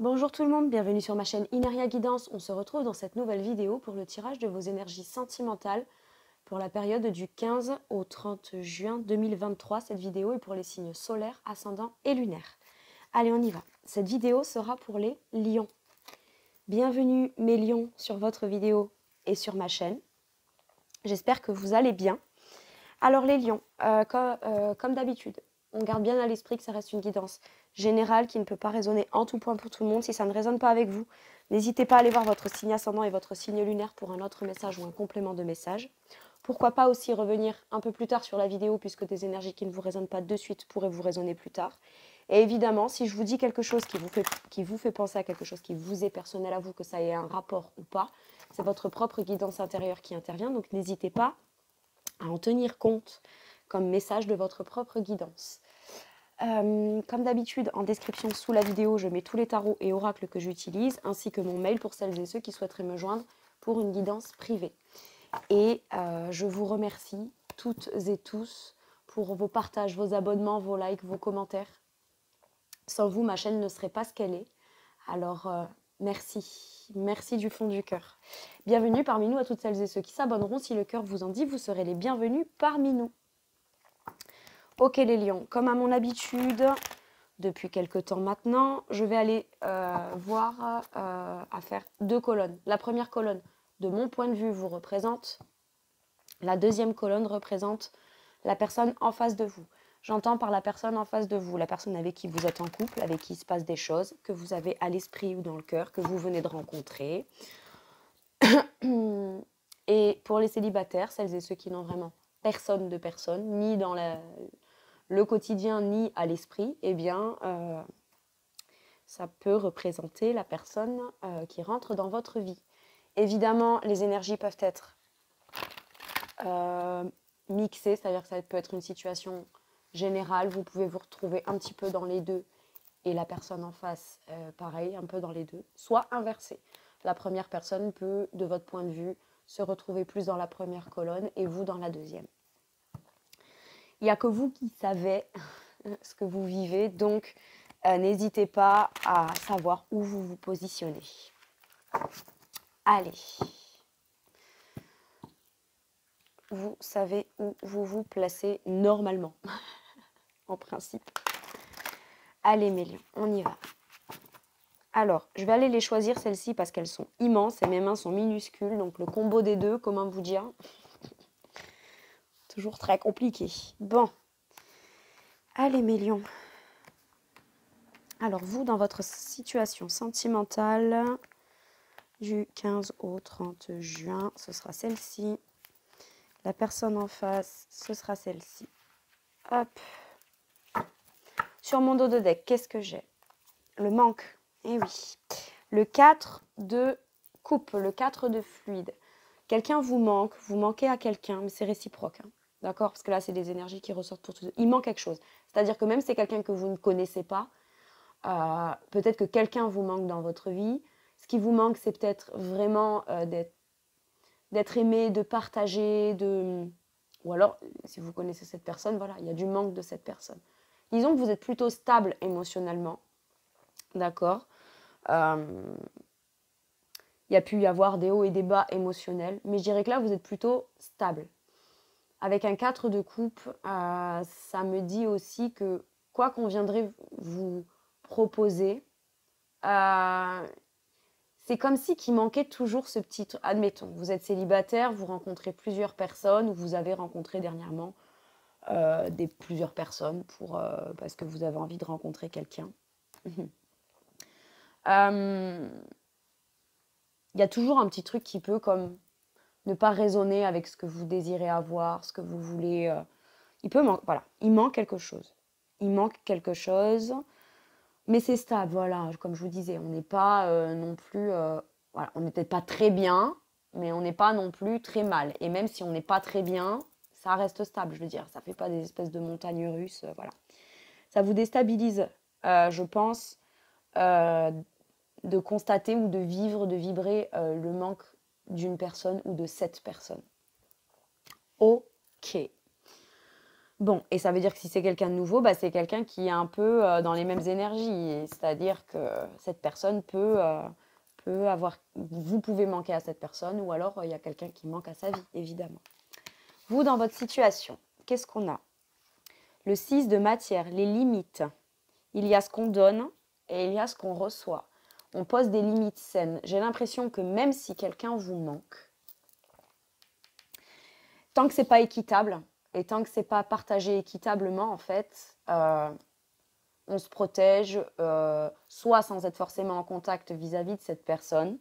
Bonjour tout le monde, bienvenue sur ma chaîne Inaria Guidance. On se retrouve dans cette nouvelle vidéo pour le tirage de vos énergies sentimentales pour la période du 15 au 30 juin 2023. Cette vidéo est pour les signes solaires, ascendants et lunaires. Allez, on y va. Cette vidéo sera pour les lions. Bienvenue mes lions sur votre vidéo et sur ma chaîne. J'espère que vous allez bien. Alors les lions, euh, euh, comme d'habitude, on garde bien à l'esprit que ça reste une guidance général qui ne peut pas résonner en tout point pour tout le monde. Si ça ne résonne pas avec vous, n'hésitez pas à aller voir votre signe ascendant et votre signe lunaire pour un autre message ou un complément de message. Pourquoi pas aussi revenir un peu plus tard sur la vidéo puisque des énergies qui ne vous résonnent pas de suite pourraient vous résonner plus tard. Et évidemment, si je vous dis quelque chose qui vous fait, qui vous fait penser à quelque chose qui vous est personnel à vous, que ça ait un rapport ou pas, c'est votre propre guidance intérieure qui intervient. Donc n'hésitez pas à en tenir compte comme message de votre propre guidance. Euh, comme d'habitude, en description sous la vidéo, je mets tous les tarots et oracles que j'utilise, ainsi que mon mail pour celles et ceux qui souhaiteraient me joindre pour une guidance privée. Et euh, je vous remercie toutes et tous pour vos partages, vos abonnements, vos likes, vos commentaires. Sans vous, ma chaîne ne serait pas ce qu'elle est. Alors, euh, merci. Merci du fond du cœur. Bienvenue parmi nous à toutes celles et ceux qui s'abonneront. Si le cœur vous en dit, vous serez les bienvenus parmi nous. Ok les lions, comme à mon habitude, depuis quelques temps maintenant, je vais aller euh, voir euh, à faire deux colonnes. La première colonne, de mon point de vue, vous représente. La deuxième colonne représente la personne en face de vous. J'entends par la personne en face de vous, la personne avec qui vous êtes en couple, avec qui il se passe des choses, que vous avez à l'esprit ou dans le cœur, que vous venez de rencontrer. Et pour les célibataires, celles et ceux qui n'ont vraiment personne de personne, ni dans la, le quotidien ni à l'esprit, eh bien, euh, ça peut représenter la personne euh, qui rentre dans votre vie. Évidemment, les énergies peuvent être euh, mixées, c'est-à-dire que ça peut être une situation générale, vous pouvez vous retrouver un petit peu dans les deux et la personne en face, pareil, un peu dans les deux, soit inversé. La première personne peut, de votre point de vue, se retrouver plus dans la première colonne et vous dans la deuxième. Il n'y a que vous qui savez ce que vous vivez, donc euh, n'hésitez pas à savoir où vous vous positionnez. Allez. Vous savez où vous vous placez normalement, en principe. Allez mes on y va. Alors, je vais aller les choisir celles-ci parce qu'elles sont immenses et mes mains sont minuscules. Donc le combo des deux, comment vous dire? Toujours très compliqué. Bon. Allez, mes lions. Alors, vous, dans votre situation sentimentale du 15 au 30 juin, ce sera celle-ci. La personne en face, ce sera celle-ci. Hop. Sur mon dos de deck, qu'est-ce que j'ai? Le manque. Eh oui. Le 4 de coupe, le 4 de fluide. Quelqu'un vous manque, vous manquez à quelqu'un, mais c'est réciproque. Hein. D'accord? Parce que là, c'est des énergies qui ressortent pour tout. Il manque quelque chose. C'est-à-dire que même si c'est quelqu'un que vous ne connaissez pas, euh, peut-être que quelqu'un vous manque dans votre vie. Ce qui vous manque, c'est peut-être vraiment euh, d'être aimé, de partager, de... Ou alors, si vous connaissez cette personne, voilà, il y a du manque de cette personne. Disons que vous êtes plutôt stable émotionnellement. D'accord? Euh, Il y a pu y avoir des hauts et des bas émotionnels, mais je dirais que là, vous êtes plutôt stable. Avec un 4 de coupe, euh, ça me dit aussi que quoi qu'on viendrait vous proposer, euh, c'est comme si qu'il manquait toujours ce petit... Admettons, vous êtes célibataire, vous rencontrez plusieurs personnes, ou vous avez rencontré dernièrement euh, des, plusieurs personnes pour, parce que vous avez envie de rencontrer quelqu'un. Il y a toujours un petit truc qui peut comme ne pas raisonner avec ce que vous désirez avoir, ce que vous voulez. Euh, il peut voilà, il manque quelque chose. Il manque quelque chose, mais c'est stable. Voilà, comme je vous disais, on n'est pas euh, non plus, euh, voilà, on n'est peut-être pas très bien, mais on n'est pas non plus très mal. Et même si on n'est pas très bien, ça reste stable. Je veux dire, ça fait pas des espèces de montagnes russes, voilà. Ça vous déstabilise, je pense, de constater ou de vivre, de vibrer le manque d'une personne ou de cette personne. Ok. Bon, et ça veut dire que si c'est quelqu'un de nouveau, bah, c'est quelqu'un qui est un peu euh, dans les mêmes énergies. C'est-à-dire que cette personne peut, euh, peut avoir... Vous pouvez manquer à cette personne ou alors il y a quelqu'un qui manque à sa vie, évidemment. Vous, dans votre situation, qu'est-ce qu'on a? Le 6 de matière, les limites. Il y a ce qu'on donne et il y a ce qu'on reçoit. On pose des limites saines. J'ai l'impression que même si quelqu'un vous manque, tant que c'est pas équitable, et tant que c'est pas partagé équitablement, en fait, euh, on se protège, euh, soit sans être forcément en contact vis-à-vis de cette personne.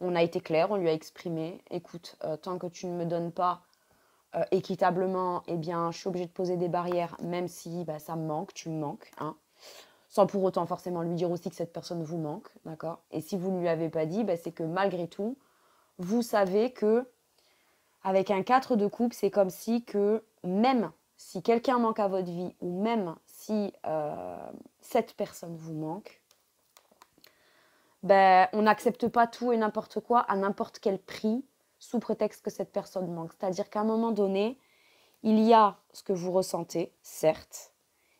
On a été clair, on lui a exprimé, écoute, euh, tant que tu ne me donnes pas équitablement, eh bien, je suis obligée de poser des barrières, même si bah, ça me manque, tu me manques, hein, sans pour autant forcément lui dire aussi que cette personne vous manque, d'accord? Et si vous ne lui avez pas dit, bah, c'est que malgré tout, vous savez que avec un 4 de coupe, c'est comme si que même si quelqu'un manque à votre vie ou même si euh, cette personne vous manque, ben, on n'accepte pas tout et n'importe quoi à n'importe quel prix sous prétexte que cette personne manque. C'est-à-dire qu'à un moment donné, il y a ce que vous ressentez, certes,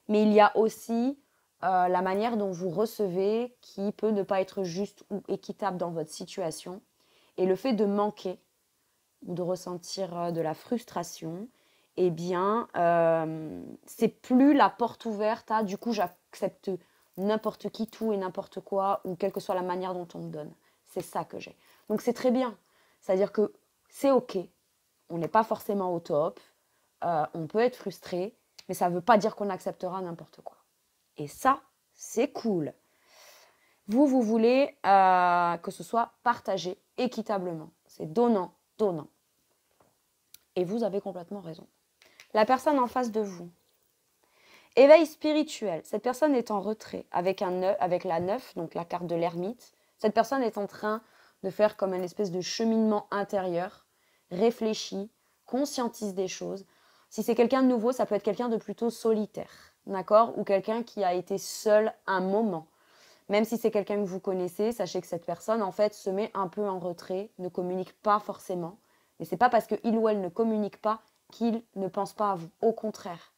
mais il y a aussi euh, la manière dont vous recevez qui peut ne pas être juste ou équitable dans votre situation. Et le fait de manquer, ou de ressentir euh, de la frustration, eh bien, euh, c'est plus la porte ouverte à du coup j'accepte n'importe qui, tout et n'importe quoi, ou quelle que soit la manière dont on me donne. C'est ça que j'ai. Donc c'est très bien. C'est-à-dire que c'est OK. On n'est pas forcément au top. On peut être frustré, mais ça ne veut pas dire qu'on acceptera n'importe quoi. Et ça, c'est cool. Vous, vous voulez que ce soit partagé équitablement. C'est donnant, donnant. Et vous avez complètement raison. La personne en face de vous. Éveil spirituel. Cette personne est en retrait avec, un avec la 9, donc la carte de l'ermite. Cette personne est en train de faire comme une espèce de cheminement intérieur, réfléchit, conscientise des choses. Si c'est quelqu'un de nouveau, ça peut être quelqu'un de plutôt solitaire, d'accord Ou quelqu'un qui a été seul un moment. Même si c'est quelqu'un que vous connaissez, sachez que cette personne, en fait, se met un peu en retrait, ne communique pas forcément. Mais c'est pas parce qu'il ou elle ne communique pas qu'il ne pense pas à vous. Au contraire.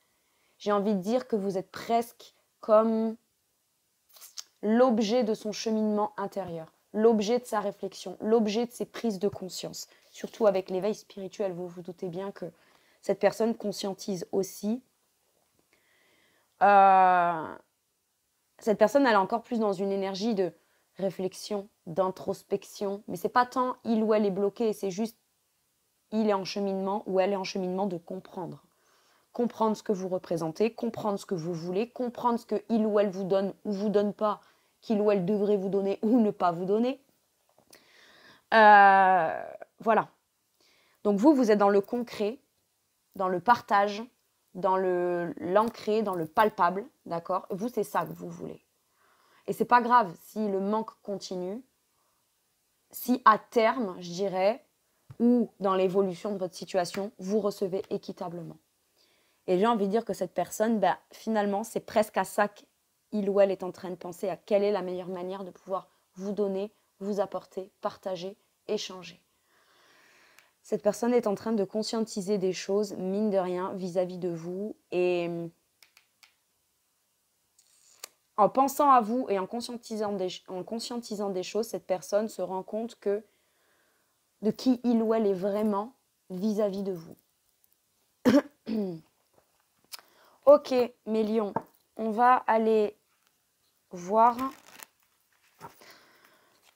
J'ai envie de dire que vous êtes presque comme l'objet de son cheminement intérieur, l'objet de sa réflexion, l'objet de ses prises de conscience. Surtout avec l'éveil spirituel, vous vous doutez bien que cette personne conscientise aussi. Euh, cette personne, elle est encore plus dans une énergie de réflexion, d'introspection, mais c'est pas tant il ou elle est bloqué, c'est juste il est en cheminement ou elle est en cheminement de comprendre. Comprendre ce que vous représentez, comprendre ce que vous voulez, comprendre ce que il ou elle vous donne ou vous donne pas, qu'il ou elle devrait vous donner ou ne pas vous donner. Euh, voilà. Donc vous, vous êtes dans le concret, dans le partage, dans le l'ancré, dans le palpable, d'accord? Vous, c'est ça que vous voulez. Et c'est pas grave si le manque continue, si à terme, je dirais, ou dans l'évolution de votre situation, vous recevez équitablement. Et j'ai envie de dire que cette personne, ben, finalement, c'est presque à ça qu'il ou elle est en train de penser, à quelle est la meilleure manière de pouvoir vous donner, vous apporter, partager, échanger. Cette personne est en train de conscientiser des choses, mine de rien, vis-à-vis de vous. Et en pensant à vous et en conscientisant, des, choses, cette personne se rend compte que de qui il ou elle est vraiment vis-à-vis de vous. ok, mes lions, on va aller voir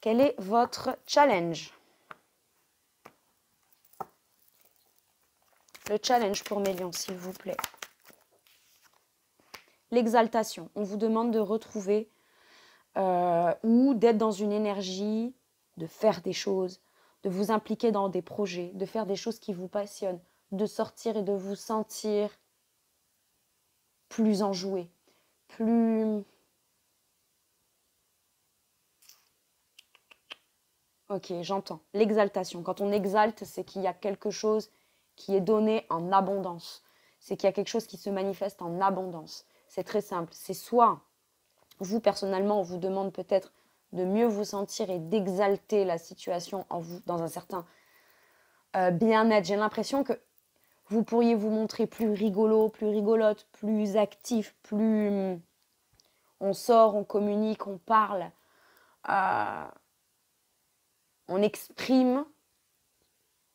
quel est votre challenge. Le challenge pour mes s'il vous plaît. L'exaltation. On vous demande de retrouver euh, ou d'être dans une énergie, de faire des choses, de vous impliquer dans des projets, de faire des choses qui vous passionnent, de sortir et de vous sentir plus enjoué, plus... Ok, j'entends. L'exaltation. Quand on exalte, c'est qu'il y a quelque chose qui est donné en abondance. C'est qu'il y a quelque chose qui se manifeste en abondance. C'est très simple. C'est soit vous, personnellement, on vous demande peut-être de mieux vous sentir et d'exalter la situation en vous dans un certain euh, bien-être. J'ai l'impression que vous pourriez vous montrer plus rigolo, plus rigolote, plus actif, plus... On sort, on communique, on parle, euh, on exprime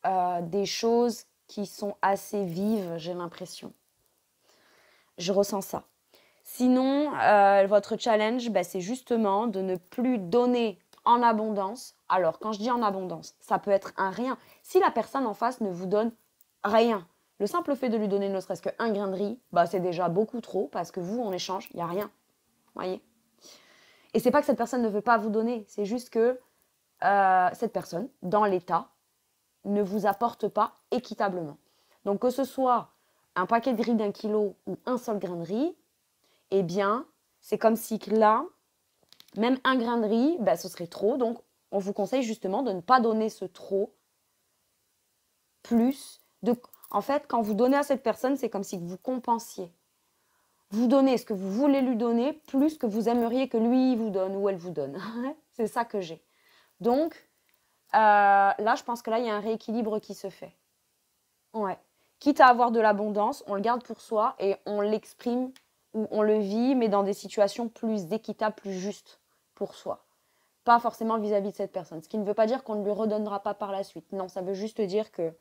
euh, des choses qui sont assez vives, j'ai l'impression. Je ressens ça. Sinon, euh, votre challenge, bah, c'est justement de ne plus donner en abondance. Alors, quand je dis en abondance, ça peut être un rien. Si la personne en face ne vous donne rien, le simple fait de lui donner ne serait-ce qu'un grain de riz, bah, c'est déjà beaucoup trop parce que vous, en échange, il n'y a rien. Voyez? Et c'est pas que cette personne ne veut pas vous donner, c'est juste que euh, cette personne, dans l'état, ne vous apporte pas équitablement. Donc que ce soit un paquet de riz d'un kilo ou un seul grain de riz, eh bien, c'est comme si là, même un grain de riz, ben, ce serait trop. Donc, on vous conseille justement de ne pas donner ce trop plus. De... En fait, quand vous donnez à cette personne, c'est comme si vous compensiez. Vous donnez ce que vous voulez lui donner plus que vous aimeriez que lui vous donne ou elle vous donne. c'est ça que j'ai. Donc, là, je pense que là, il y a un rééquilibre qui se fait. Ouais. Quitte à avoir de l'abondance, on le garde pour soi et on l'exprime ou on le vit, mais dans des situations plus équitables, plus justes pour soi. Pas forcément vis-à-vis de cette personne. Ce qui ne veut pas dire qu'on ne lui redonnera pas par la suite. Non, ça veut juste dire que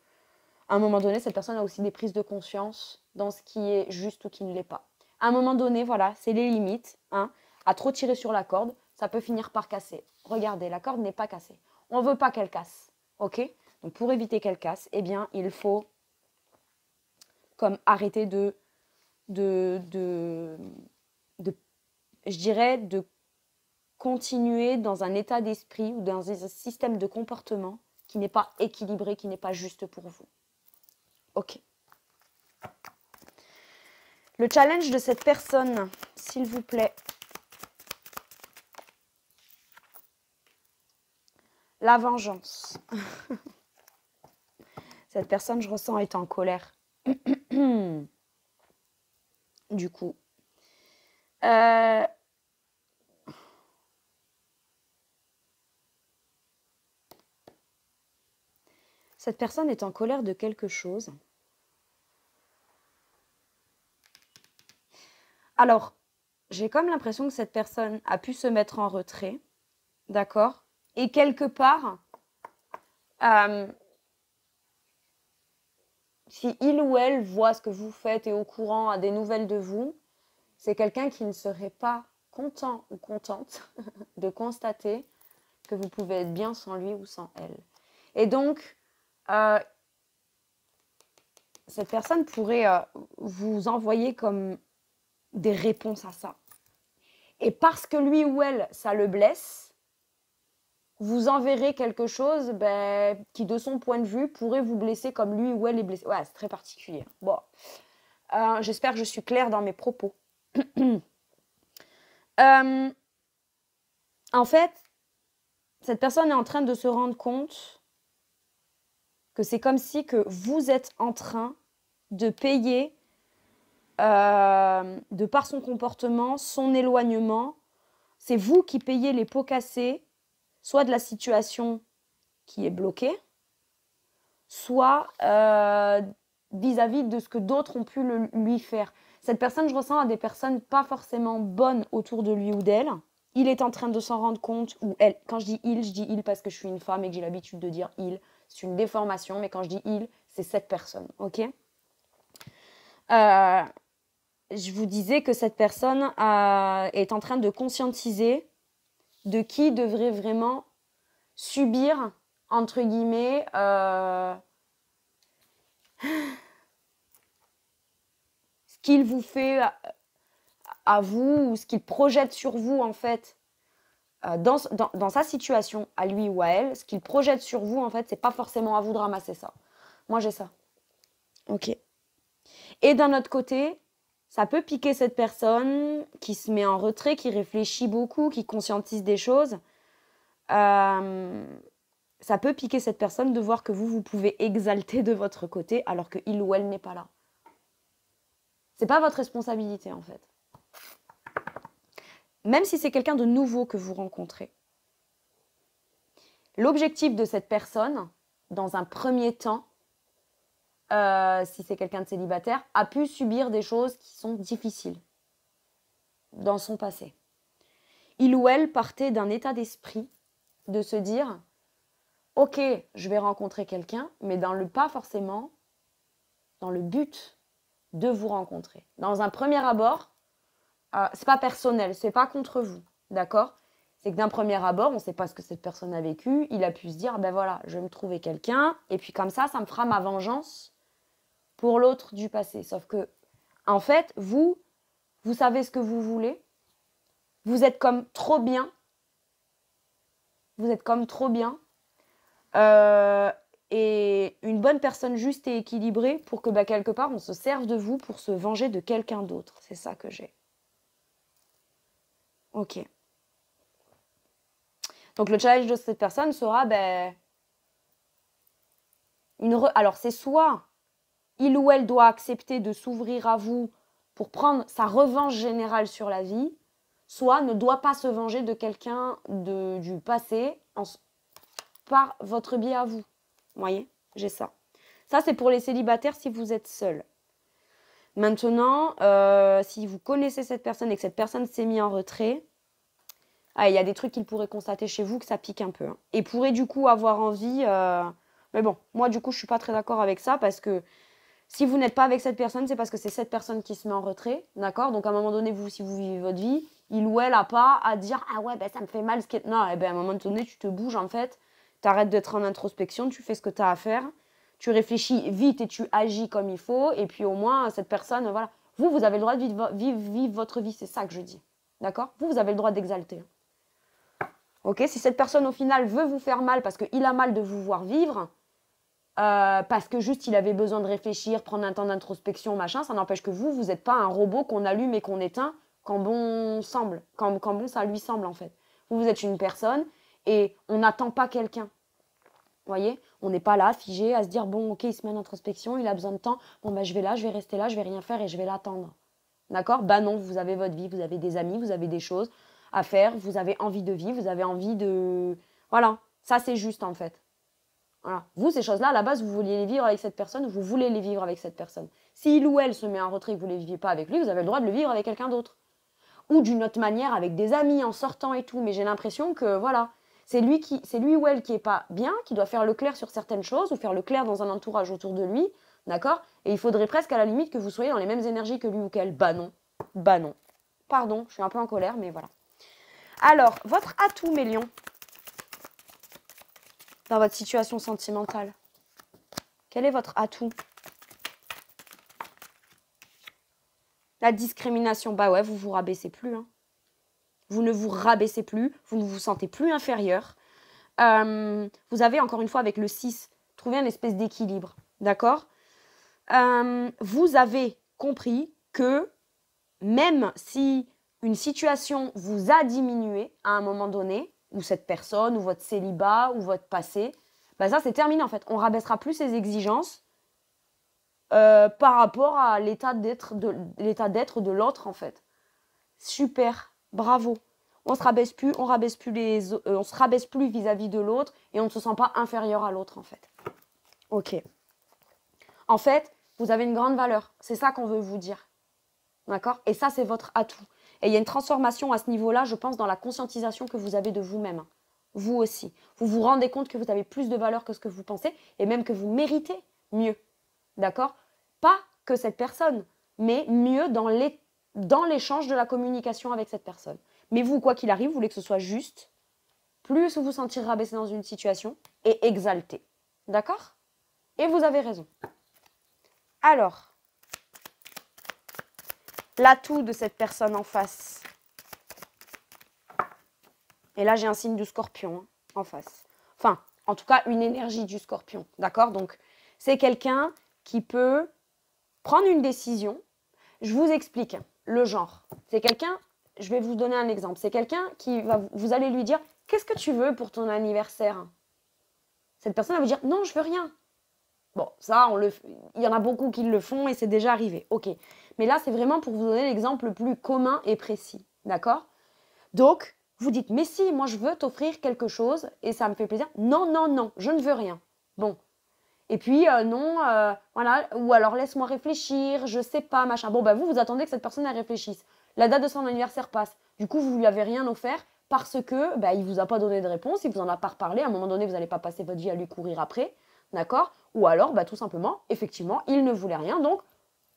à un moment donné, cette personne a aussi des prises de conscience dans ce qui est juste ou qui ne l'est pas. À un moment donné, voilà, c'est les limites. Hein. À trop tirer sur la corde, ça peut finir par casser. Regardez, la corde n'est pas cassée. On ne veut pas qu'elle casse. OK? Donc pour éviter qu'elle casse, eh bien, il faut comme arrêter de, de, de, de je dirais, de continuer dans un état d'esprit ou dans un système de comportement qui n'est pas équilibré, qui n'est pas juste pour vous. Ok. Le challenge de cette personne, s'il vous plaît. La vengeance. cette personne, je ressens, est en colère. du coup. Euh, cette personne est en colère de quelque chose. Alors, j'ai comme l'impression que cette personne a pu se mettre en retrait, d'accord? Et quelque part, euh, si il ou elle voit ce que vous faites et au courant, a des nouvelles de vous, c'est quelqu'un qui ne serait pas content ou contente de constater que vous pouvez être bien sans lui ou sans elle. Et donc, euh, cette personne pourrait euh, vous envoyer comme des réponses à ça. Et parce que lui ou elle, ça le blesse, vous enverrez quelque chose ben, qui, de son point de vue, pourrait vous blesser comme lui ou elle est blessé. Ouais, c'est très particulier. Bon, euh, j'espère que je suis claire dans mes propos. Euh, en fait, cette personne est en train de se rendre compte que c'est comme si que vous êtes en train de payer, euh, de par son comportement, son éloignement. C'est vous qui payez les pots cassés soit de la situation qui est bloquée, soit euh, vis-à-vis de ce que d'autres ont pu lui faire. Cette personne, je ressens, a des personnes pas forcément bonnes autour de lui ou d'elle. Il est en train de s'en rendre compte, ou elle, quand je dis il, je dis il parce que je suis une femme et que j'ai l'habitude de dire il. C'est une déformation, mais quand je dis il, c'est cette personne, ok? Euh, Je vous disais que cette personne euh, est en train de conscientiser de qui devrait vraiment subir, entre guillemets, euh, ce qu'il vous fait à, vous ou ce qu'il projette sur vous, en fait. Euh, dans, dans, sa situation, à lui ou à elle, ce qu'il projette sur vous, en fait, c'est pas forcément à vous de ramasser ça. Moi, j'ai ça. Ok. Et d'un autre côté, ça peut piquer cette personne qui se met en retrait, qui réfléchit beaucoup, qui conscientise des choses. Euh, ça peut piquer cette personne de voir que vous, vous pouvez exalter de votre côté alors que il ou elle n'est pas là. C'est pas votre responsabilité en fait. Même si c'est quelqu'un de nouveau que vous rencontrez. L'objectif de cette personne, dans un premier temps, euh, si c'est quelqu'un de célibataire, a pu subir des choses qui sont difficiles dans son passé. Il ou elle partait d'un état d'esprit de se dire Ok, je vais rencontrer quelqu'un, mais dans le pas forcément dans le but de vous rencontrer. Dans un premier abord, euh, c'est pas personnel, c'est pas contre vous, d'accord? C'est que d'un premier abord, on ne sait pas ce que cette personne a vécu. Il a pu se dire, ben voilà, je vais me trouver quelqu'un, et puis comme ça, ça me fera ma vengeance pour l'autre du passé. Sauf que, en fait, vous, vous savez ce que vous voulez. Vous êtes comme trop bien. Vous êtes comme trop bien. Euh, et une bonne personne juste et équilibrée pour que bah, quelque part on se serve de vous pour se venger de quelqu'un d'autre. C'est ça que j'ai. Ok. Donc le challenge de cette personne sera ben, une alors c'est soit il ou elle doit accepter de s'ouvrir à vous pour prendre sa revanche générale sur la vie, soit ne doit pas se venger de quelqu'un du passé par votre biais à vous. Vous voyez, j'ai ça. Ça, c'est pour les célibataires si vous êtes seul. Maintenant, euh, si vous connaissez cette personne et que cette personne s'est mise en retrait, ah, il y a des trucs qu'il pourrait constater chez vous que ça pique un peu. Hein. Et pourrait du coup avoir envie. Euh, mais bon, moi du coup, je suis pas très d'accord avec ça parce que si vous n'êtes pas avec cette personne, c'est parce que c'est cette personne qui se met en retrait. D'accord? Donc à un moment donné, vous, si vous vivez votre vie, il ou elle n'a pas à dire Ah ouais, ben, ça me fait mal ce qui est. Non, eh ben, à un moment donné, tu te bouges en fait tu arrêtes d'être en introspection, tu fais ce que tu as à faire, tu réfléchis vite et tu agis comme il faut, et puis au moins, cette personne, voilà. Vous, vous avez le droit de vivre, vivre, votre vie, c'est ça que je dis. D'accord? Vous, vous avez le droit d'exalter. Ok? Si cette personne, au final, veut vous faire mal parce qu'il a mal de vous voir vivre, euh, parce que juste il avait besoin de réfléchir, prendre un temps d'introspection, machin, ça n'empêche que vous, vous n'êtes pas un robot qu'on allume et qu'on éteint quand bon semble, quand, quand ça lui semble en fait. Vous, vous êtes une personne et on n'attend pas quelqu'un. Vous voyez On n'est pas là, figé, à se dire bon, ok, il se met en introspection, il a besoin de temps, bon, ben je vais là, je vais rester là, je vais rien faire et je vais l'attendre. D'accord? Bah non, vous avez votre vie, vous avez des amis, vous avez des choses à faire, vous avez envie de vivre, vous avez envie de. Voilà, ça c'est juste en fait. Voilà. Vous, ces choses-là, à la base, vous vouliez les vivre avec cette personne, vous voulez les vivre avec cette personne. Si il ou elle se met en retrait et que vous ne les viviez pas avec lui, vous avez le droit de le vivre avec quelqu'un d'autre. Ou d'une autre manière, avec des amis, en sortant et tout. Mais j'ai l'impression que, voilà, c'est lui, c'est lui ou elle qui est pas bien, qui doit faire le clair sur certaines choses ou faire le clair dans un entourage autour de lui, d'accord? Et il faudrait presque à la limite que vous soyez dans les mêmes énergies que lui ou qu'elle. Bah non, bah non. Pardon, je suis un peu en colère, mais voilà. Alors, votre atout, mes lions, dans votre situation sentimentale, quel est votre atout? La discrimination, bah ouais, vous vous rabaissez plus. Hein vous ne vous rabaissez plus, vous ne vous sentez plus inférieur. Euh, vous avez encore une fois avec le 6 trouvé un espèce d'équilibre, d'accord? Euh, Vous avez compris que même si une situation vous a diminué à un moment donné, ou cette personne, ou votre célibat, ou votre passé, bah ça c'est terminé en fait. On rabaissera plus ses exigences euh, par rapport à l'état d'être de l'état d'être de l'autre en fait. Super, bravo. On se rabaisse plus, on rabaisse plus les, euh, on se rabaisse plus vis-à-vis de l'autre et on ne se sent pas inférieur à l'autre en fait. Ok. En fait, vous avez une grande valeur. C'est ça qu'on veut vous dire. D'accord? Et ça, c'est votre atout. Et il y a une transformation à ce niveau-là, je pense, dans la conscientisation que vous avez de vous-même. Vous aussi. Vous vous rendez compte que vous avez plus de valeur que ce que vous pensez et même que vous méritez mieux. D'accord? Pas que cette personne, mais mieux dans l'échange de la communication avec cette personne. Mais vous, quoi qu'il arrive, vous voulez que ce soit juste. Plus vous vous sentirez rabaissé dans une situation et exalté. D'accord? Et vous avez raison. Alors, l'atout de cette personne en face. Et là, j'ai un signe du scorpion hein, en face. Enfin, en tout cas, une énergie du scorpion. D'accord? Donc, c'est quelqu'un qui peut prendre une décision. Je vous explique le genre. C'est quelqu'un je vais vous donner un exemple. C'est quelqu'un qui va, vous allez lui dire, qu'est-ce que tu veux pour ton anniversaire? Cette personne va vous dire, non, je veux rien. Bon, ça, on le, il y en a beaucoup qui le font et c'est déjà arrivé. Ok. Mais là, c'est vraiment pour vous donner l'exemple le plus commun et précis. D'accord? Donc, vous dites, mais si, moi je veux t'offrir quelque chose et ça me fait plaisir. Non, non, non, je ne veux rien. Bon. Et puis, euh, non, euh, voilà, ou alors laisse-moi réfléchir, je sais pas, machin. Bon, bah vous, vous attendez que cette personne, elle réfléchisse. La date de son anniversaire passe. Du coup, vous lui avez rien offert parce que bah, il vous a pas donné de réponse, il vous en a pas reparlé. À un moment donné, vous n'allez pas passer votre vie à lui courir après, d'accord? Ou alors, bah, tout simplement, effectivement, il ne voulait rien, donc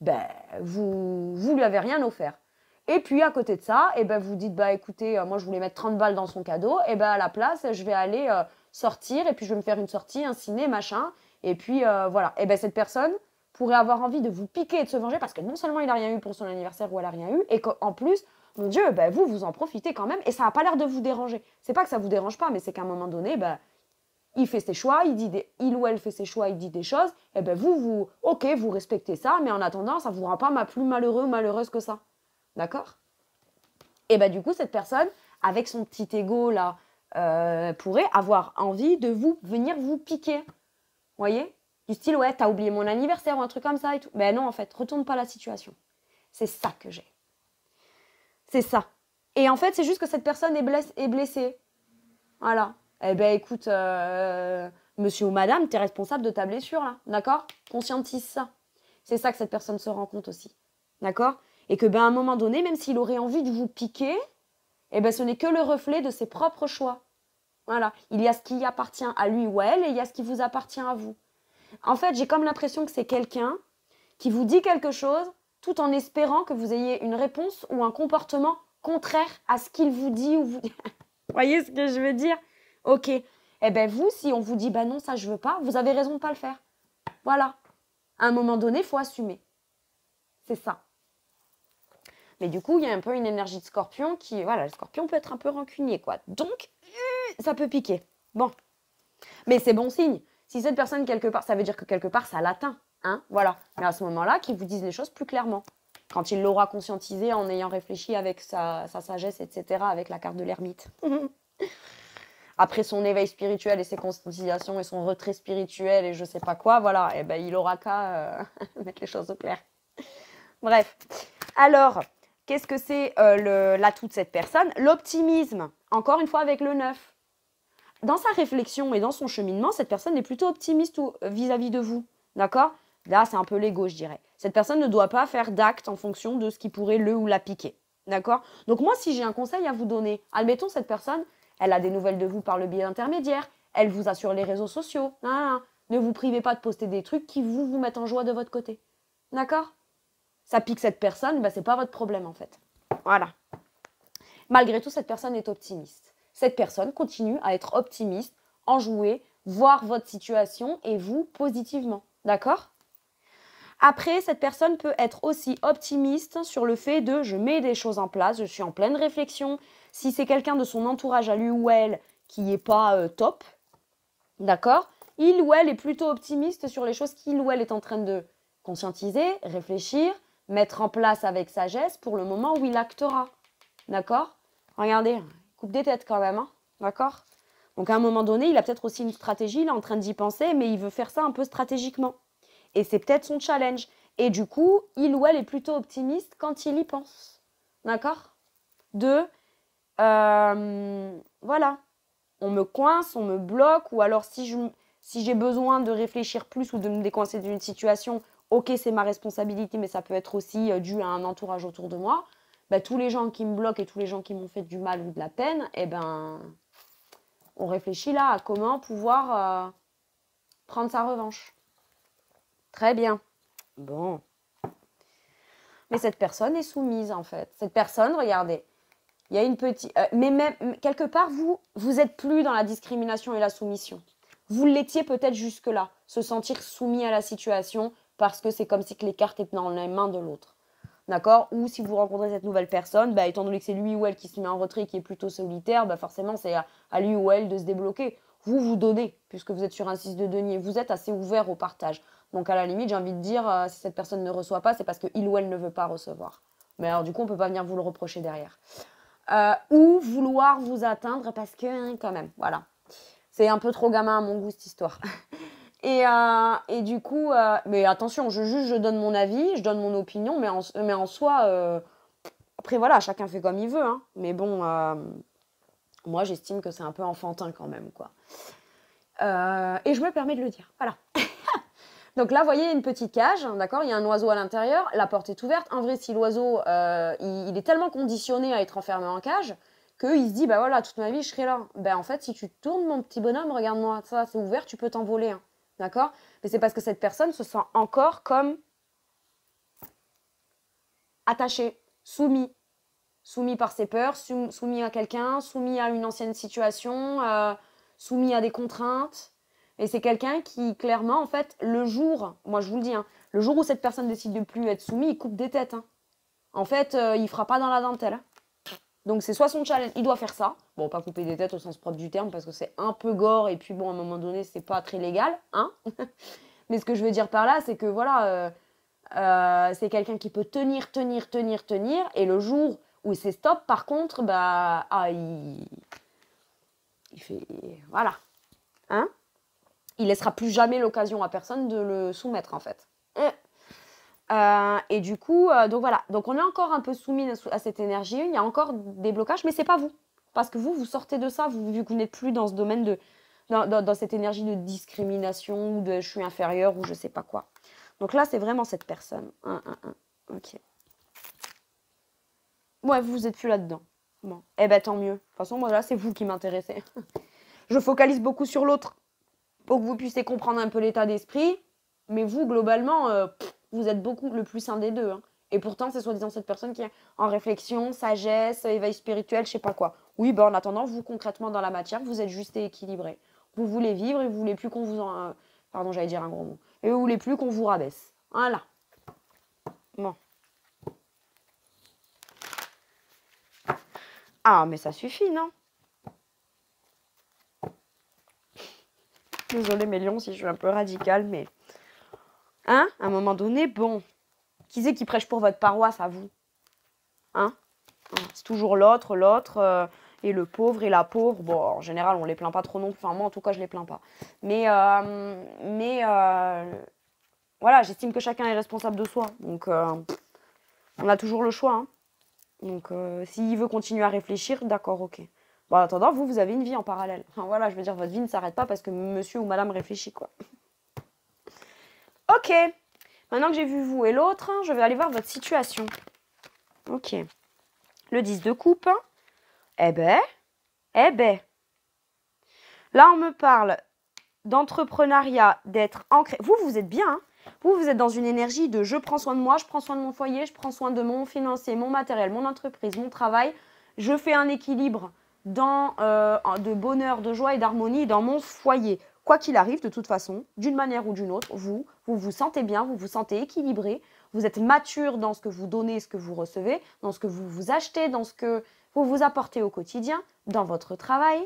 ben, vous, vous lui avez rien offert. Et puis à côté de ça, et eh ben, vous dites bah écoutez, moi je voulais mettre 30 balles dans son cadeau, et ben à la place, je vais aller sortir et puis je vais me faire une sortie, un ciné, machin. Et puis euh, voilà. Et ben cette personne pourrait avoir envie de vous piquer et de se venger parce que non seulement il n'a rien eu pour son anniversaire ou elle n'a rien eu, et qu'en plus, mon Dieu, ben vous, vous en profitez quand même et ça n'a pas l'air de vous déranger. C'est pas que ça vous dérange pas, mais c'est qu'à un moment donné, ben, il fait ses choix, il, dit des, il ou elle fait ses choix, il dit des choses, et ben vous, vous, ok, vous respectez ça, mais en attendant, ça vous rend pas ma plus malheureux ou malheureuse que ça. D'accord? Et ben du coup, cette personne, avec son petit ego là, euh, pourrait avoir envie de vous venir vous piquer voyez? Du style, ouais, t'as oublié mon anniversaire ou un truc comme ça et tout. Ben non, en fait, retourne pas la situation. C'est ça que j'ai. C'est ça. Et en fait, c'est juste que cette personne est, blessée. Voilà. Eh ben écoute, euh, monsieur ou madame, t'es responsable de ta blessure là. D'accord? Conscientise ça. C'est ça que cette personne se rend compte aussi. D'accord? Et que ben à un moment donné, même s'il aurait envie de vous piquer, eh ben ce n'est que le reflet de ses propres choix. Voilà. Il y a ce qui appartient à lui ou à elle et il y a ce qui vous appartient à vous. En fait, j'ai comme l'impression que c'est quelqu'un qui vous dit quelque chose tout en espérant que vous ayez une réponse ou un comportement contraire à ce qu'il vous dit ou vous voyez ce que je veux dire? Ok. Eh bien, vous, si on vous dit bah non, ça je veux pas, vous avez raison de pas le faire. Voilà. À un moment donné, il faut assumer. C'est ça. Mais du coup, il y a un peu une énergie de scorpion qui, voilà, le scorpion peut être un peu rancunier, quoi. Donc, ça peut piquer. Bon. Mais c'est bon signe. Si cette personne, quelque part, ça veut dire que quelque part, ça l'atteint. Hein voilà. Mais à ce moment-là, qu'il vous dise les choses plus clairement. Quand il l'aura conscientisé en ayant réfléchi avec sa, sagesse, etc., avec la carte de l'ermite. Après son éveil spirituel et ses conscientisations et son retrait spirituel et je sais pas quoi, voilà, et eh ben, il aura qu'à euh, mettre les choses au clair. Bref. Alors, qu'est-ce que c'est euh, l'atout de cette personne? L'optimisme, encore une fois avec le neuf dans sa réflexion et dans son cheminement, cette personne est plutôt optimiste vis-à-vis de vous. D'accord? Là, c'est un peu l'ego, je dirais. Cette personne ne doit pas faire d'acte en fonction de ce qui pourrait le ou la piquer. D'accord? Donc moi, si j'ai un conseil à vous donner, admettons cette personne, elle a des nouvelles de vous par le biais d'intermédiaires, elle vous a sur les réseaux sociaux. ne vous privez pas de poster des trucs qui vous mettent en joie de votre côté. D'accord? Ça pique cette personne, ben, c'est pas votre problème en fait. Voilà. Malgré tout, cette personne est optimiste cette personne continue à être optimiste, enjouée, voir votre situation et vous positivement. D'accord? Après, cette personne peut être aussi optimiste sur le fait de je mets des choses en place, je suis en pleine réflexion. Si c'est quelqu'un de son entourage à lui ou elle qui n'est pas euh, top, d'accord Il ou elle est plutôt optimiste sur les choses qu'il ou elle est en train de conscientiser, réfléchir, mettre en place avec sagesse pour le moment où il actera. D'accord? Regardez, des têtes quand même, hein. d'accord? Donc à un moment donné, il a peut-être aussi une stratégie, il est en train d'y penser, mais il veut faire ça un peu stratégiquement. Et c'est peut-être son challenge. Et du coup, il ou elle est plutôt optimiste quand il y pense. D'accord? De, euh, voilà, on me coince, on me bloque, ou alors si je si j'ai besoin de réfléchir plus ou de me décoincer d'une situation, ok, c'est ma responsabilité, mais ça peut être aussi euh, dû à un entourage autour de moi. Bah, tous les gens qui me bloquent et tous les gens qui m'ont fait du mal ou de la peine, eh ben, on réfléchit là à comment pouvoir euh, prendre sa revanche. Très bien. Bon. Mais cette personne est soumise en fait. Cette personne, regardez, il y a une petite. Euh, mais même quelque part, vous, vous êtes plus dans la discrimination et la soumission. Vous l'étiez peut-être jusque-là, se sentir soumis à la situation parce que c'est comme si que les cartes étaient dans les mains de l'autre. D'accord? Ou si vous rencontrez cette nouvelle personne, bah, étant donné que c'est lui ou elle qui se met en retrait, qui est plutôt solitaire, bah, forcément c'est à, lui ou elle de se débloquer. Vous vous donnez, puisque vous êtes sur un 6 de denier, vous êtes assez ouvert au partage. Donc à la limite, j'ai envie de dire, euh, si cette personne ne reçoit pas, c'est parce qu'il ou elle ne veut pas recevoir. Mais alors du coup, on ne peut pas venir vous le reprocher derrière. Euh, ou vouloir vous atteindre parce que, hein, quand même, voilà. C'est un peu trop gamin à mon goût cette histoire. Et, euh, et du coup, euh, mais attention, je juge, je donne mon avis, je donne mon opinion, mais en, mais en soi, après voilà, chacun fait comme il veut. Hein. mais bon, moi j'estime que c'est un peu enfantin quand même, quoi. et je me permets de le dire. Voilà. Donc là, vous voyez, une petite cage, d'accord Il y a un oiseau à l'intérieur, la porte est ouverte. En vrai, si l'oiseau, euh, il, est tellement conditionné à être enfermé en cage, qu'il se dit, bah voilà, toute ma vie, je serai là. Ben en fait, si tu tournes, mon petit bonhomme, regarde-moi, ça, c'est ouvert, tu peux t'envoler, hein. d'accord? Mais c'est parce que cette personne se sent encore comme attaché, soumis, soumis par ses peurs, soumis à quelqu'un, soumis à une ancienne situation, euh, soumis à des contraintes. Et c'est quelqu'un qui, clairement, en fait, le jour, moi je vous le dis, hein, le jour où cette personne décide de plus être soumis, il coupe des têtes. Hein. En fait, euh, il fera pas dans la dentelle. Hein. Donc c'est soit son challenge, il doit faire ça. Bon, pas couper des têtes au sens propre du terme parce que c'est un peu gore et puis bon, à un moment donné, c'est pas très légal, hein. Mais ce que je veux dire par là, c'est que voilà, euh, euh, c'est quelqu'un qui peut tenir, tenir, tenir, tenir, et le jour où c'est stop, par contre, bah, ah, il fait, voilà, hein il laissera plus jamais l'occasion à personne de le soumettre en fait. Euh, et du coup, euh, donc voilà, donc on est encore un peu soumis à cette énergie, il y a encore des blocages, mais c'est pas vous. Parce que vous, vous sortez de ça, vous, vu que vous n'êtes plus dans ce domaine de. Dans, cette énergie de discrimination ou de je suis inférieur ou je sais pas quoi. Donc là, c'est vraiment cette personne. Ok. Ouais, vous êtes plus là-dedans. Bon. Eh ben tant mieux. De toute façon, moi là, c'est vous qui m'intéressez. je focalise beaucoup sur l'autre pour que vous puissiez comprendre un peu l'état d'esprit. Mais vous, globalement, euh, vous êtes beaucoup le plus sain des deux. Hein. Et pourtant, c'est soi-disant cette personne qui est en réflexion, sagesse, éveil spirituel, je sais pas quoi. Oui, ben en attendant, vous, concrètement, dans la matière, vous êtes juste et équilibré. Vous voulez vivre et vous voulez plus qu'on vous. Euh, pardon, j'allais dire un gros mot. Et vous voulez plus qu'on vous rabaisse. Voilà. Bon. Ah, mais ça suffit, non? Désolée, mes lions, si je suis un peu radicale, mais. Hein À un moment donné, bon. Qui c'est qui prêche pour votre paroisse, à vous? Hein? C'est toujours l'autre, l'autre, euh, et le pauvre et la pauvre. Bon, en général, on les plaint pas trop non plus. Enfin, moi, en tout cas, je les plains pas. Mais. Euh, mais. Euh, voilà, j'estime que chacun est responsable de soi. Donc, on a toujours le choix. Hein. Donc, s'il veut continuer à réfléchir, d'accord, ok. En attendant, vous, vous avez une vie en parallèle. Enfin, voilà, je veux dire, votre vie ne s'arrête pas parce que monsieur ou madame réfléchit, quoi. Ok. Maintenant que j'ai vu vous et l'autre, je vais aller voir votre situation. Ok. Le 10 de coupe. Eh ben. Eh ben. Là, on me parle d'entrepreneuriat, d'être ancré. Vous, vous êtes bien. Hein. vous, vous êtes dans une énergie de je prends soin de moi, je prends soin de mon foyer, je prends soin de mon financier, mon matériel, mon entreprise, mon travail. Je fais un équilibre dans, euh, de bonheur, de joie et d'harmonie dans mon foyer. Quoi qu'il arrive, de toute façon, d'une manière ou d'une autre, vous, vous vous sentez bien, vous vous sentez équilibré, vous êtes mature dans ce que vous donnez, ce que vous recevez, dans ce que vous vous achetez, dans ce que vous vous apportez au quotidien, dans votre travail.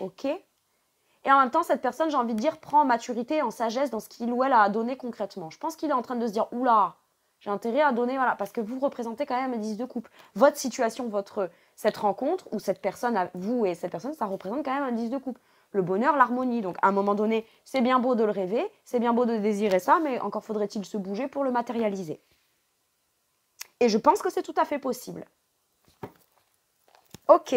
Ok? Et en même temps, cette personne, j'ai envie de dire, prend en maturité, en sagesse dans ce qu'il ou elle a à donner concrètement. Je pense qu'il est en train de se dire, oula, j'ai intérêt à donner, voilà, parce que vous représentez quand même un 10 de couple. Votre situation, votre cette rencontre ou cette personne, vous et cette personne, ça représente quand même un 10 de couple. Le bonheur, l'harmonie. Donc à un moment donné, c'est bien beau de le rêver, c'est bien beau de désirer ça, mais encore faudrait-il se bouger pour le matérialiser. Et je pense que c'est tout à fait possible. Ok.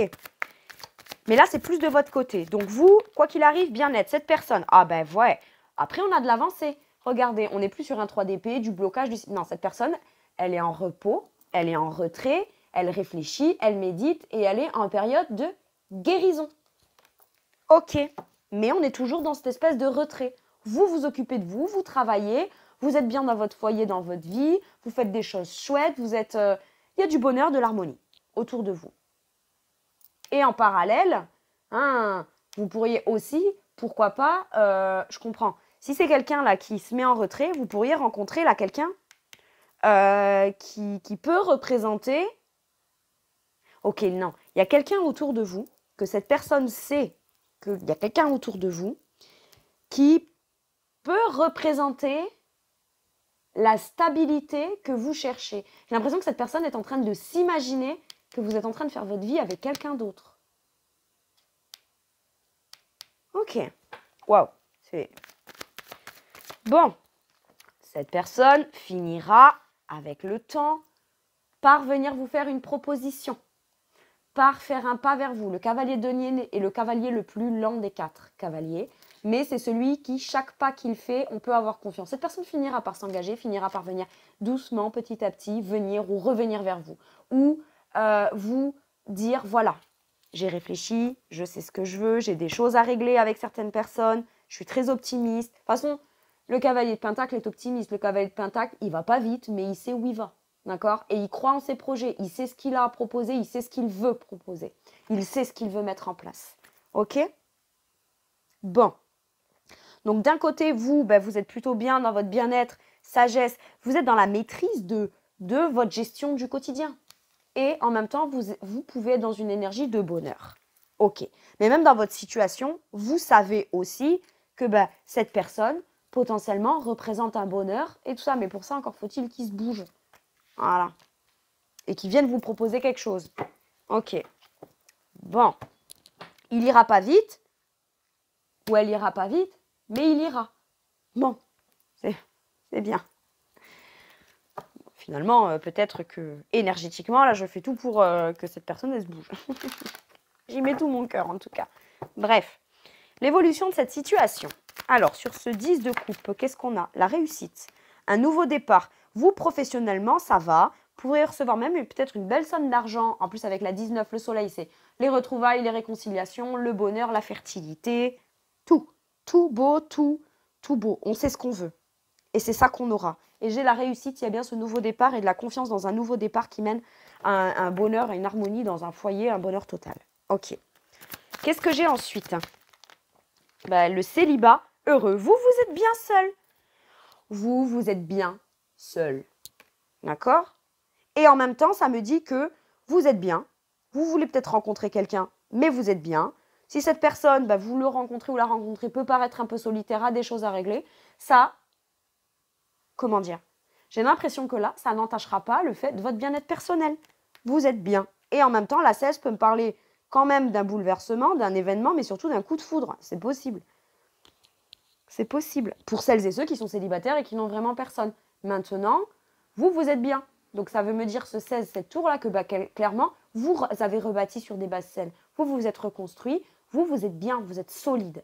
Mais là, c'est plus de votre côté. Donc vous, quoi qu'il arrive, bien être cette personne. Ah ben ouais. Après, on a de l'avancée. Regardez, on n'est plus sur un 3DP, du blocage. Du... Non, cette personne, elle est en repos, elle est en retrait, elle réfléchit, elle médite et elle est en période de guérison. Ok, mais on est toujours dans cette espèce de retrait. Vous vous occupez de vous, vous travaillez, vous êtes bien dans votre foyer, dans votre vie, vous faites des choses chouettes, vous êtes, euh, il y a du bonheur, de l'harmonie autour de vous. Et en parallèle, hein, vous pourriez aussi, pourquoi pas, euh, je comprends. Si c'est quelqu'un là qui se met en retrait, vous pourriez rencontrer là quelqu'un euh, qui, qui, peut représenter Ok, non, il y a quelqu'un autour de vous, que cette personne sait qu'il y a quelqu'un autour de vous qui peut représenter la stabilité que vous cherchez. J'ai l'impression que cette personne est en train de s'imaginer que vous êtes en train de faire votre vie avec quelqu'un d'autre. Ok. Waouh. C'est. Bon. Cette personne finira avec le temps par venir vous faire une proposition par faire un pas vers vous. Le cavalier de denier est le cavalier le plus lent des quatre cavaliers. mais c'est celui qui, chaque pas qu'il fait, on peut avoir confiance. Cette personne finira par s'engager, finira par venir doucement, petit à petit, venir ou revenir vers vous. Ou euh, vous dire, voilà, j'ai réfléchi, je sais ce que je veux, j'ai des choses à régler avec certaines personnes, je suis très optimiste. De toute façon, le cavalier de Pentacle est optimiste. Le cavalier de Pentacle, il va pas vite, mais il sait où il va. D'accord? Et il croit en ses projets. Il sait ce qu'il a à proposer. Il sait ce qu'il veut proposer. Il sait ce qu'il veut mettre en place. OK? Bon. Donc d'un côté, vous, ben, vous êtes plutôt bien dans votre bien-être, sagesse. Vous êtes dans la maîtrise de, de votre gestion du quotidien. Et en même temps, vous, vous pouvez être dans une énergie de bonheur. OK. Mais même dans votre situation, vous savez aussi que ben, cette personne, potentiellement, représente un bonheur et tout ça. Mais pour ça, encore faut-il qu'il se bouge. Voilà. Et qu'il vienne vous proposer quelque chose. OK. Bon. Il ira pas vite. Ou elle ira pas vite. Mais il ira. Bon. C'est bien. Finalement, euh, peut-être que énergétiquement, là, je fais tout pour euh, que cette personne, elle se bouge. J'y mets tout mon cœur, en tout cas. Bref. L'évolution de cette situation. Alors, sur ce 10 de coupe, qu'est-ce qu'on a? La réussite. Un nouveau départ. Vous, professionnellement, ça va. Vous pourrez recevoir même peut-être une belle somme d'argent. En plus, avec la 19, le soleil, c'est les retrouvailles, les réconciliations, le bonheur, la fertilité. Tout. Tout beau, tout, tout beau. On sait ce qu'on veut. Et c'est ça qu'on aura. Et j'ai la réussite, il y a bien ce nouveau départ et de la confiance dans un nouveau départ qui mène à un, bonheur, à une harmonie dans un foyer, un bonheur total. Ok. Qu'est-ce que j'ai ensuite? Bah, Le célibat heureux. Vous, vous êtes bien seul. Vous, vous êtes bien seul. D'accord? Et en même temps, ça me dit que vous êtes bien. Vous voulez peut-être rencontrer quelqu'un, mais vous êtes bien. Si cette personne, bah, vous le rencontrez ou la rencontrez, peut paraître un peu solitaire, a des choses à régler, ça, comment dire? J'ai l'impression que là, ça n'entachera pas le fait de votre bien-être personnel. Vous êtes bien. Et en même temps, la 16 peut me parler quand même d'un bouleversement, d'un événement, mais surtout d'un coup de foudre. C'est possible. C'est possible. Pour celles et ceux qui sont célibataires et qui n'ont vraiment personne. Maintenant, vous, vous êtes bien. Donc ça veut me dire ce 16, cette tour-là, que bah, clairement, vous avez rebâti sur des bases saines. Vous, vous êtes reconstruit. Vous, vous êtes bien, vous êtes solide.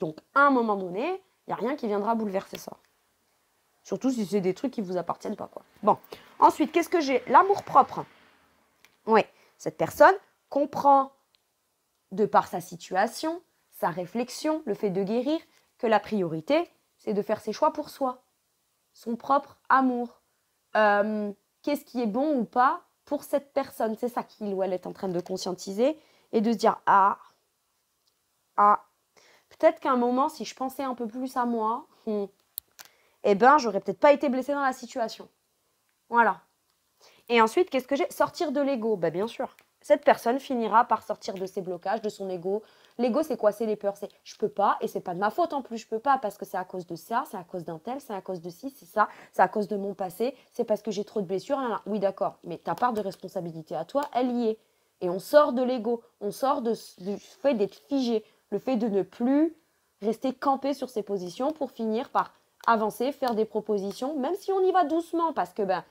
Donc à un moment donné, il n'y a rien qui viendra bouleverser ça. Surtout si c'est des trucs qui ne vous appartiennent pas. Quoi. Bon. Ensuite, qu'est-ce que j'ai? L'amour propre. Oui, cette personne comprend, de par sa situation, sa réflexion, le fait de guérir, que la priorité, c'est de faire ses choix pour soi, son propre amour. Euh, qu'est-ce qui est bon ou pas pour cette personne? C'est ça qu'il ou elle est en train de conscientiser et de se dire Ah, ah, peut-être qu'à un moment, si je pensais un peu plus à moi, hmm, eh ben, j'aurais peut-être pas été blessée dans la situation. Voilà. Et ensuite, qu'est-ce que j'ai? Sortir de l'ego. Bah, bien sûr. Cette personne finira par sortir de ses blocages, de son ego. L'ego, c'est quoi? C'est les peurs. C'est je peux pas et c'est pas de ma faute en plus. Je peux pas parce que c'est à cause de ça, c'est à cause d'un tel, c'est à cause de ci, c'est ça, c'est à cause de mon passé, c'est parce que j'ai trop de blessures. Oui, d'accord. Mais ta part de responsabilité à toi, elle y est. Et on sort de l'ego. On sort du fait d'être figé. Le fait de ne plus rester campé sur ses positions pour finir par avancer, faire des propositions, même si on y va doucement, parce que ben,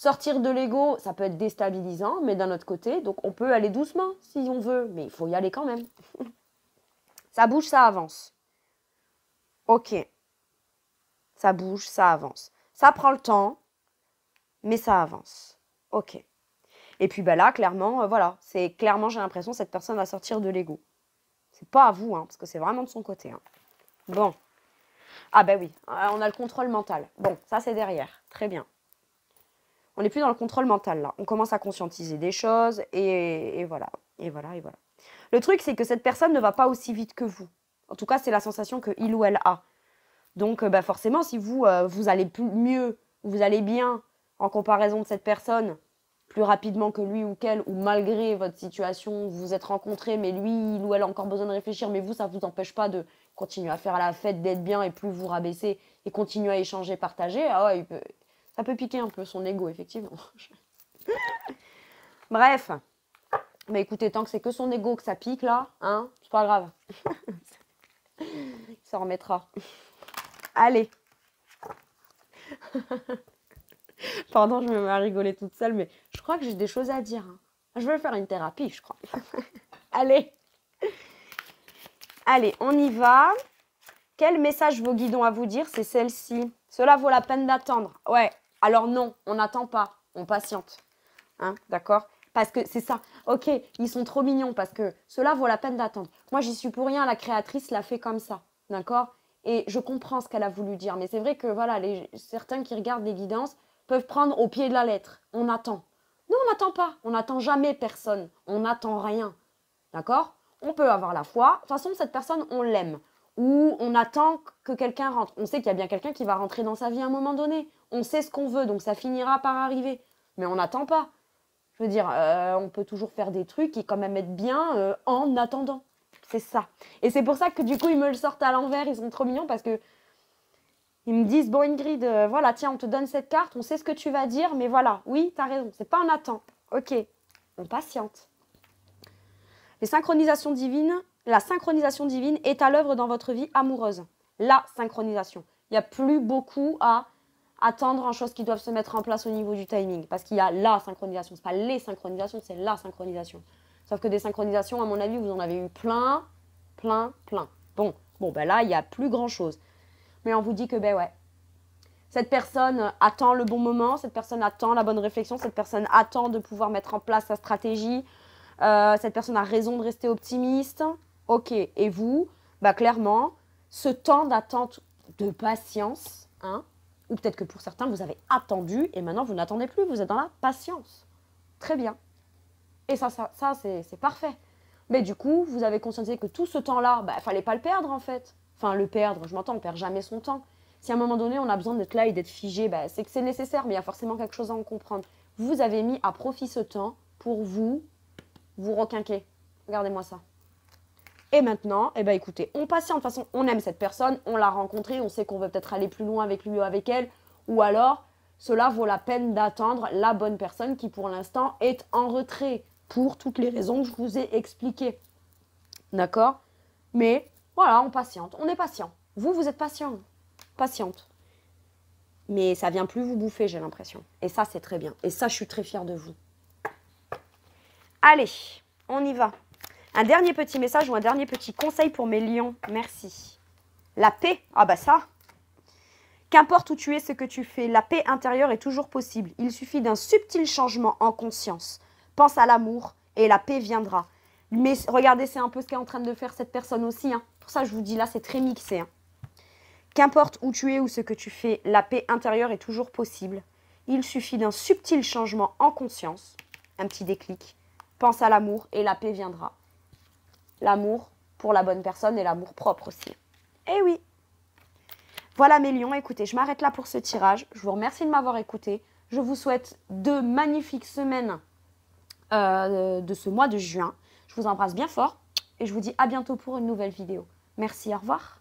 sortir de l'ego, ça peut être déstabilisant, mais d'un autre côté, donc on peut aller doucement si on veut, mais il faut y aller quand même. ça bouge, ça avance. Ok. Ça bouge, ça avance. Ça prend le temps, mais ça avance. Ok. Et puis ben là, clairement, euh, voilà, c'est clairement, j'ai l'impression, cette personne va sortir de l'ego. C'est pas à vous, hein, parce que c'est vraiment de son côté. Hein. Bon. Ah ben oui, euh, on a le contrôle mental. Bon, ça c'est derrière. Très bien. On n'est plus dans le contrôle mental là. On commence à conscientiser des choses et, voilà. Et voilà, et voilà. Le truc, c'est que cette personne ne va pas aussi vite que vous. En tout cas, c'est la sensation que il ou elle a. Donc, bah forcément, si vous, euh, vous allez plus, mieux, vous allez bien en comparaison de cette personne, plus rapidement que lui ou qu'elle, ou malgré votre situation, vous vous êtes rencontrés, mais lui, il ou elle a encore besoin de réfléchir, mais vous, ça ne vous empêche pas de continuer à faire la fête, d'être bien et plus vous rabaisser et continuer à échanger, partager, ah ouais, ça peut piquer un peu son ego, effectivement. Bref. Mais écoutez, tant que c'est que son ego que ça pique là, hein, c'est pas grave. S'en remettra. Allez. Pardon, je me mets à rigoler toute seule, mais je crois que j'ai des choses à dire. Hein. Je vais faire une thérapie, je crois. Allez. Allez, on y va. Quel message vos guidons à vous dire C'est celle-ci? Cela vaut la peine d'attendre. Ouais, alors non, on n'attend pas, on patiente. Hein, d'accord? Parce que c'est ça. Ok, ils sont trop mignons parce que cela vaut la peine d'attendre. Moi, j'y suis pour rien, la créatrice l'a fait comme ça. D'accord? Et je comprends ce qu'elle a voulu dire. Mais c'est vrai que voilà, les, certains qui regardent les guidances peuvent prendre au pied de la lettre. On attend. Non, on n'attend pas. On n'attend jamais personne. On n'attend rien. D'accord? On peut avoir la foi. De toute façon, cette personne, on l'aime ou on attend que quelqu'un rentre. On sait qu'il y a bien quelqu'un qui va rentrer dans sa vie à un moment donné. On sait ce qu'on veut, donc ça finira par arriver. Mais on n'attend pas. Je veux dire, euh, on peut toujours faire des trucs qui quand même être bien euh, en attendant. C'est ça. Et c'est pour ça que du coup, ils me le sortent à l'envers. Ils sont trop mignons parce que ils me disent, bon Ingrid, euh, voilà, tiens, on te donne cette carte, on sait ce que tu vas dire, mais voilà, oui, tu as raison, c'est pas en attend. Ok, on patiente. Les synchronisations divines, la synchronisation divine est à l'œuvre dans votre vie amoureuse. La synchronisation. Il n'y a plus beaucoup à attendre en choses qui doivent se mettre en place au niveau du timing. Parce qu'il y a la synchronisation. Ce n'est pas les synchronisations, c'est la synchronisation. Sauf que des synchronisations, à mon avis, vous en avez eu plein, plein, plein. Bon, bon ben là, il n'y a plus grand-chose. Mais on vous dit que, ben ouais, cette personne attend le bon moment, cette personne attend la bonne réflexion, cette personne attend de pouvoir mettre en place sa stratégie, euh, cette personne a raison de rester optimiste. Ok, et vous, bah clairement, ce temps d'attente de patience, hein, ou peut-être que pour certains, vous avez attendu et maintenant vous n'attendez plus, vous êtes dans la patience. Très bien. Et ça, ça, c'est parfait. Mais du coup, vous avez conscientisé que tout ce temps-là, il bah, ne fallait pas le perdre en fait. Enfin, le perdre, je m'entends, on perd jamais son temps. Si à un moment donné, on a besoin d'être là et d'être figé, bah, c'est que c'est nécessaire, mais il y a forcément quelque chose à en comprendre. Vous avez mis à profit ce temps pour vous, vous requinquer. Regardez-moi ça. Et maintenant, eh ben écoutez, on patiente. De toute façon, on aime cette personne, on l'a rencontrée, on sait qu'on veut peut-être aller plus loin avec lui ou avec elle. Ou alors, cela vaut la peine d'attendre la bonne personne qui, pour l'instant, est en retrait. Pour toutes les raisons que je vous ai expliquées. D'accord? Mais voilà, on patiente. On est patient. Vous, vous êtes patient. Patiente. Mais ça vient plus vous bouffer, j'ai l'impression. Et ça, c'est très bien. Et ça, je suis très fière de vous. Allez, on y va. Un dernier petit message ou un dernier petit conseil pour mes lions. Merci. La paix. Ah bah ça. Qu'importe où tu es, ce que tu fais, la paix intérieure est toujours possible. Il suffit d'un subtil changement en conscience. Pense à l'amour et la paix viendra. Mais regardez, c'est un peu ce qu'est en train de faire cette personne aussi. Hein. Pour ça, je vous dis là, c'est très mixé. Hein. Qu'importe où tu es ou ce que tu fais, la paix intérieure est toujours possible. Il suffit d'un subtil changement en conscience, un petit déclic. Pense à l'amour et la paix viendra l'amour pour la bonne personne et l'amour propre aussi. Eh oui Voilà mes lions, écoutez, je m'arrête là pour ce tirage. Je vous remercie de m'avoir écouté. Je vous souhaite de magnifiques semaines euh, de ce mois de juin. Je vous embrasse bien fort et je vous dis à bientôt pour une nouvelle vidéo. Merci, au revoir.